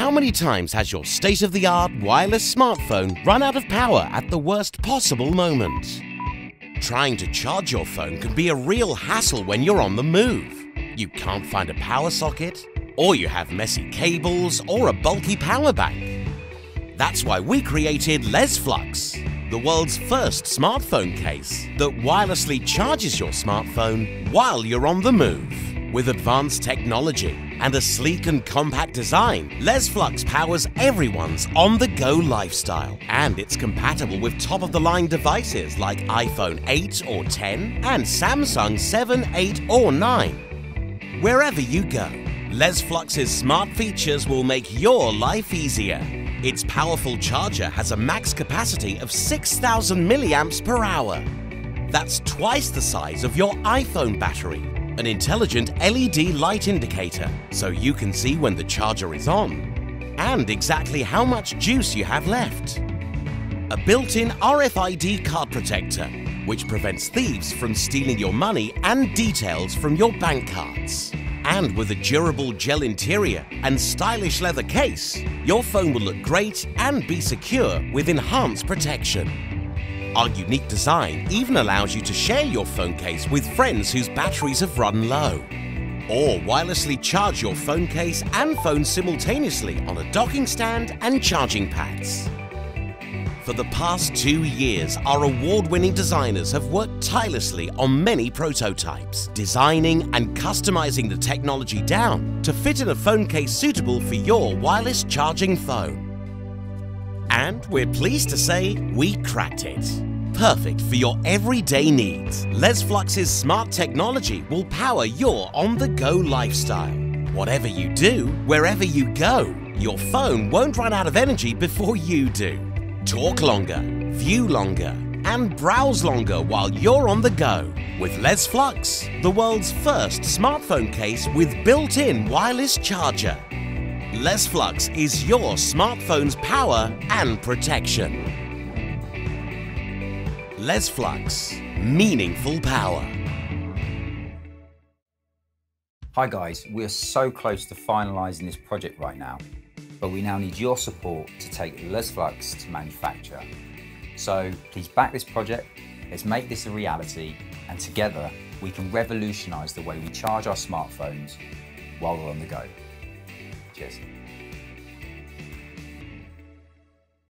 How many times has your state-of-the-art wireless smartphone run out of power at the worst possible moment? Trying to charge your phone can be a real hassle when you're on the move. You can't find a power socket, or you have messy cables or a bulky power bank. That's why we created LesFlux, the world's first smartphone case that wirelessly charges your smartphone while you're on the move. With advanced technology and a sleek and compact design, LesFlux powers everyone's on-the-go lifestyle. And it's compatible with top-of-the-line devices like iPhone 8 or 10 and Samsung 7, 8 or 9. Wherever you go, LesFlux's smart features will make your life easier. Its powerful charger has a max capacity of 6,000 milliamps per hour. That's twice the size of your iPhone battery an intelligent LED light indicator so you can see when the charger is on and exactly how much juice you have left. A built-in RFID card protector which prevents thieves from stealing your money and details from your bank cards. And with a durable gel interior and stylish leather case, your phone will look great and be secure with enhanced protection. Our unique design even allows you to share your phone case with friends whose batteries have run low. Or wirelessly charge your phone case and phone simultaneously on a docking stand and charging pads. For the past two years, our award-winning designers have worked tirelessly on many prototypes, designing and customizing the technology down to fit in a phone case suitable for your wireless charging phone. And we're pleased to say we cracked it. Perfect for your everyday needs, LesFlux's smart technology will power your on-the-go lifestyle. Whatever you do, wherever you go, your phone won't run out of energy before you do. Talk longer, view longer, and browse longer while you're on the go with LesFlux, the world's first smartphone case with built-in wireless charger. LesFlux is your smartphone's power and protection. LesFlux, meaningful power. Hi guys, we are so close to finalising this project right now, but we now need your support to take LesFlux to manufacture. So please back this project, let's make this a reality, and together we can revolutionise the way we charge our smartphones while we're on the go podcast.